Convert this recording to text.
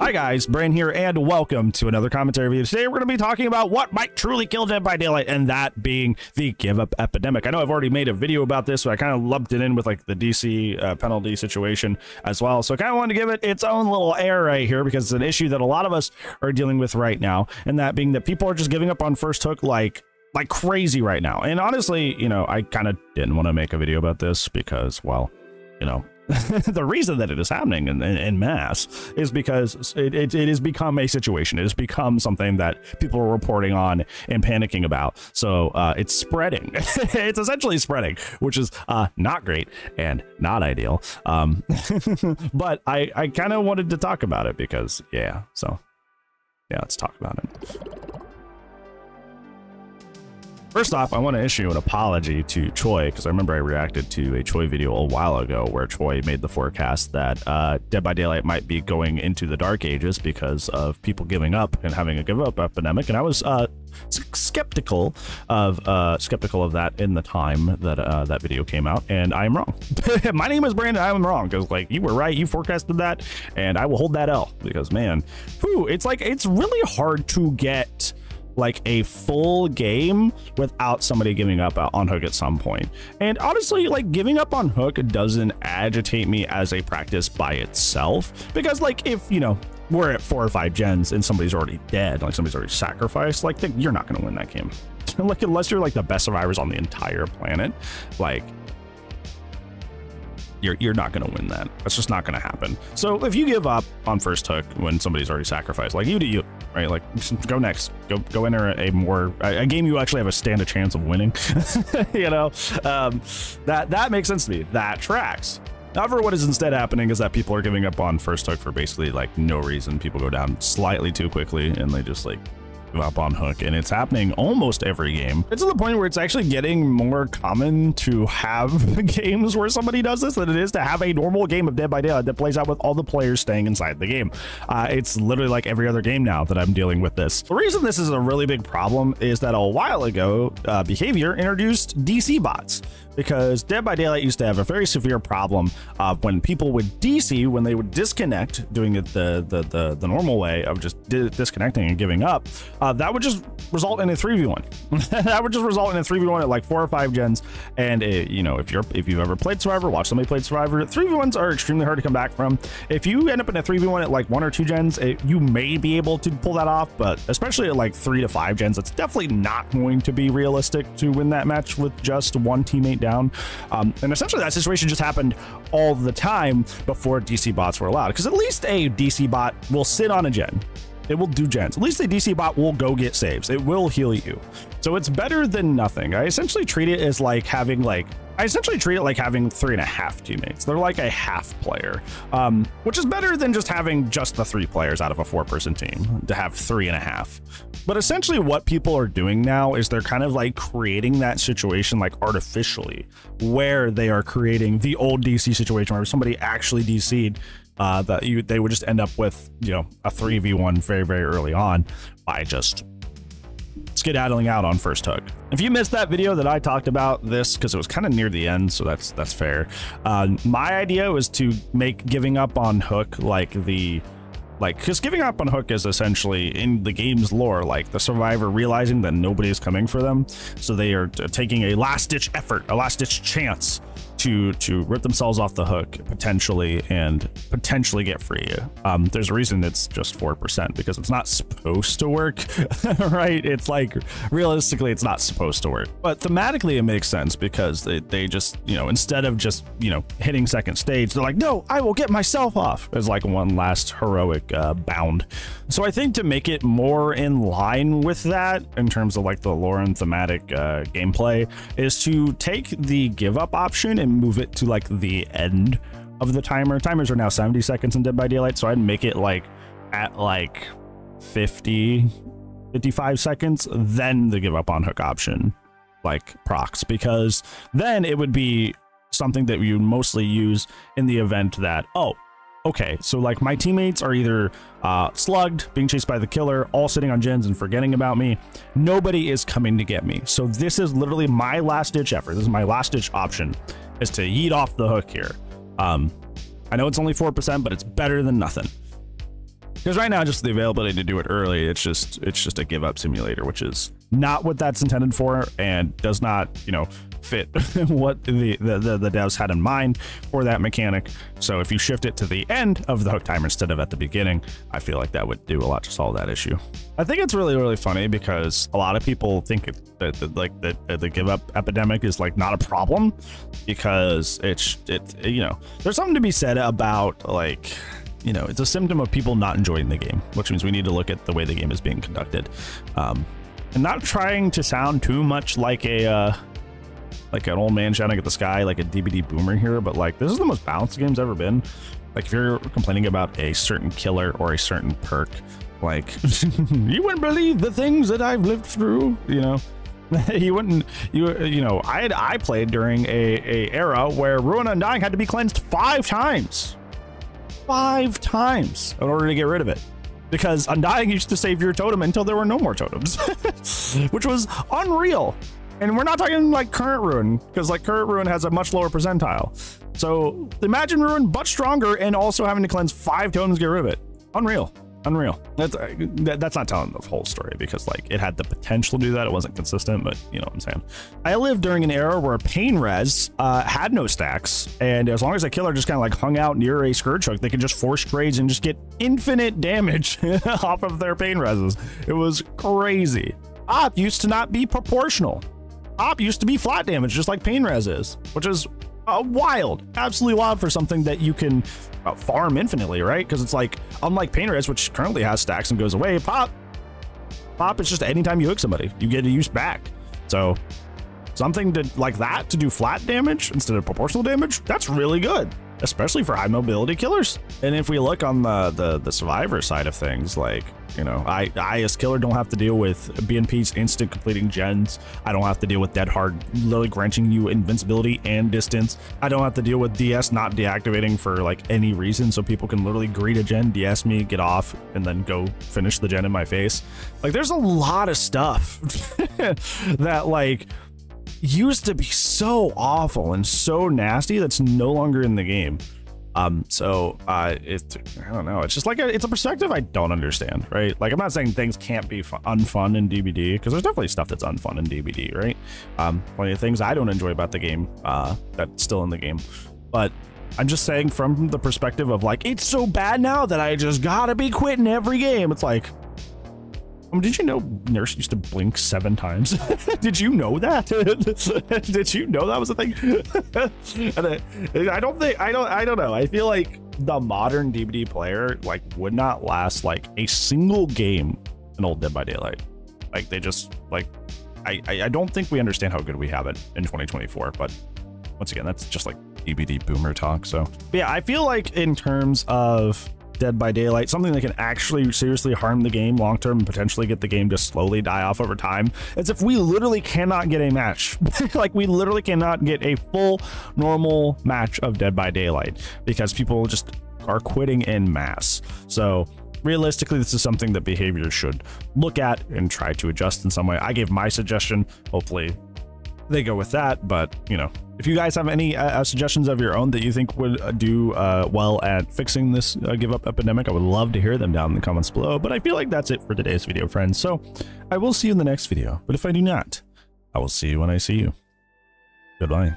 Hi guys, Brain here, and welcome to another commentary video. Today we're going to be talking about what might truly kill Dead by Daylight, and that being the give up epidemic. I know I've already made a video about this, but I kind of lumped it in with like the DC uh, penalty situation as well. So I kind of wanted to give it its own little air right here because it's an issue that a lot of us are dealing with right now, and that being that people are just giving up on First Hook like like crazy right now. And honestly, you know, I kind of didn't want to make a video about this because, well, you know, the reason that it is happening in, in, in mass is because it, it, it, has become a situation. It has become something that people are reporting on and panicking about. So uh, it's spreading. it's essentially spreading, which is uh, not great and not ideal. Um, but I, I kind of wanted to talk about it because, yeah, so yeah, let's talk about it. First off, I want to issue an apology to Choi because I remember I reacted to a Choi video a while ago where Choi made the forecast that uh, Dead by Daylight might be going into the dark ages because of people giving up and having a give up epidemic, and I was uh, skeptical of uh, skeptical of that in the time that uh, that video came out, and I am wrong. My name is Brandon. I am wrong because like you were right. You forecasted that, and I will hold that L because man, whew, it's like it's really hard to get like a full game without somebody giving up on hook at some point. And honestly, like giving up on hook doesn't agitate me as a practice by itself because like if, you know, we're at four or five gens and somebody's already dead, like somebody's already sacrificed, like you're not going to win that game. like unless you're like the best survivors on the entire planet, like you're, you're not going to win that. That's just not going to happen. So if you give up on first hook when somebody's already sacrificed, like you do you, right? Like go next, go go enter a more a, game you actually have a stand a chance of winning. you know, um, that that makes sense to me. That tracks. However, what is instead happening is that people are giving up on first hook for basically like no reason. People go down slightly too quickly and they just like up on hook and it's happening almost every game. It's to the point where it's actually getting more common to have games where somebody does this than it is to have a normal game of dead by daylight that plays out with all the players staying inside the game. Uh, it's literally like every other game now that i'm dealing with this. The reason this is a really big problem is that a while ago uh, behavior introduced dc bots because Dead by Daylight used to have a very severe problem of when people would DC, when they would disconnect, doing it the the the, the normal way of just di disconnecting and giving up, uh, that would just result in a 3v1. that would just result in a 3v1 at like four or five gens. And it, you know, if you're if you've ever played Survivor, watch somebody play Survivor, 3v1s are extremely hard to come back from. If you end up in a 3v1 at like one or two gens, it, you may be able to pull that off, but especially at like three to five gens, it's definitely not going to be realistic to win that match with just one teammate down. Um, and essentially, that situation just happened all the time before DC bots were allowed. Because at least a DC bot will sit on a gen. It will do gens. At least a DC bot will go get saves. It will heal you. So it's better than nothing. I essentially treat it as like having like I essentially treat it like having three and a half teammates. They're like a half player, um, which is better than just having just the three players out of a four person team to have three and a half. But essentially, what people are doing now is they're kind of like creating that situation like artificially, where they are creating the old DC situation where somebody actually DC'd uh, that you they would just end up with you know a 3v1 very very early on by just skedaddling out on first hook. If you missed that video that I talked about this, because it was kind of near the end, so that's that's fair. Uh, my idea was to make giving up on hook like the like because giving up on hook is essentially in the game's lore like the survivor realizing that nobody is coming for them so they are taking a last ditch effort a last ditch chance to to rip themselves off the hook potentially and potentially get free. Um, there's a reason it's just four percent because it's not supposed to work, right? It's like realistically, it's not supposed to work, but thematically it makes sense because they they just you know instead of just you know hitting second stage, they're like, no, I will get myself off as like one last heroic uh, bound. So I think to make it more in line with that in terms of like the lore and thematic uh, gameplay is to take the give up option and move it to like the end of the timer. Timers are now 70 seconds in Dead by Daylight, so I'd make it like at like 50, 55 seconds, then the give up on hook option like procs, because then it would be something that you mostly use in the event that, oh, okay, so like my teammates are either uh, slugged, being chased by the killer, all sitting on gens and forgetting about me. Nobody is coming to get me. So this is literally my last ditch effort. This is my last ditch option is to yeet off the hook here. Um, I know it's only 4%, but it's better than nothing. Because right now, just the availability to do it early, it's just it's just a give up simulator, which is not what that's intended for, and does not you know fit what the, the, the, the, devs had in mind for that mechanic. So if you shift it to the end of the hook timer instead of at the beginning, I feel like that would do a lot to solve that issue. I think it's really, really funny because a lot of people think that, that like that the give up epidemic is like not a problem because it's, it, you know, there's something to be said about like, you know, it's a symptom of people not enjoying the game, which means we need to look at the way the game is being conducted. Um, and not trying to sound too much like a, uh, like an old man shouting at the sky, like a DBD boomer here, but like this is the most balanced game's ever been. Like if you're complaining about a certain killer or a certain perk, like you wouldn't believe the things that I've lived through, you know. you wouldn't you you know I had I played during a, a era where Ruin Undying had to be cleansed five times. Five times in order to get rid of it because Undying used to save your totem until there were no more totems, which was unreal. And we're not talking like current ruin, because like current ruin has a much lower percentile. So imagine ruin, but stronger, and also having to cleanse five totems to get rid of it. Unreal. Unreal. That's uh, that, that's not telling the whole story because like it had the potential to do that. It wasn't consistent, but you know what I'm saying. I lived during an era where pain res uh, had no stacks, and as long as a killer just kind of like hung out near a scourge hook, they could just force trades and just get infinite damage off of their pain reses. It was crazy. Pop used to not be proportional. Pop used to be flat damage, just like Pain Res is, which is uh, wild, absolutely wild for something that you can uh, farm infinitely, right? Because it's like, unlike Pain Res, which currently has stacks and goes away, Pop, Pop is just anytime you hook somebody, you get a use back. So something to like that to do flat damage instead of proportional damage, that's really good especially for high mobility killers. And if we look on the, the, the survivor side of things, like, you know, I, I as killer don't have to deal with BNP's instant completing gens. I don't have to deal with dead hard literally granting you invincibility and distance. I don't have to deal with DS not deactivating for like any reason. So people can literally greet a gen, DS me, get off, and then go finish the gen in my face. Like there's a lot of stuff that like used to be so awful and so nasty that's no longer in the game. Um, so uh, I don't know. It's just like a, it's a perspective I don't understand, right? Like I'm not saying things can't be fun, unfun in DBD because there's definitely stuff that's unfun in DBD, right? Um, plenty of things I don't enjoy about the game uh, that's still in the game, but I'm just saying from the perspective of like it's so bad now that I just gotta be quitting every game. It's like did you know Nurse used to blink seven times? did you know that? did you know that was a thing? I, I don't think I don't I don't know. I feel like the modern DBD player like would not last like a single game in old Dead by Daylight. Like they just like I I don't think we understand how good we have it in 2024. But once again, that's just like DBD boomer talk. So but yeah, I feel like in terms of Dead by Daylight, something that can actually seriously harm the game long term and potentially get the game to slowly die off over time. As if we literally cannot get a match. like we literally cannot get a full normal match of Dead by Daylight because people just are quitting in mass. So realistically, this is something that behavior should look at and try to adjust in some way. I gave my suggestion. Hopefully they go with that. But, you know, if you guys have any uh, uh, suggestions of your own that you think would uh, do uh, well at fixing this uh, give up epidemic, I would love to hear them down in the comments below. But I feel like that's it for today's video, friends. So I will see you in the next video. But if I do not, I will see you when I see you. Goodbye.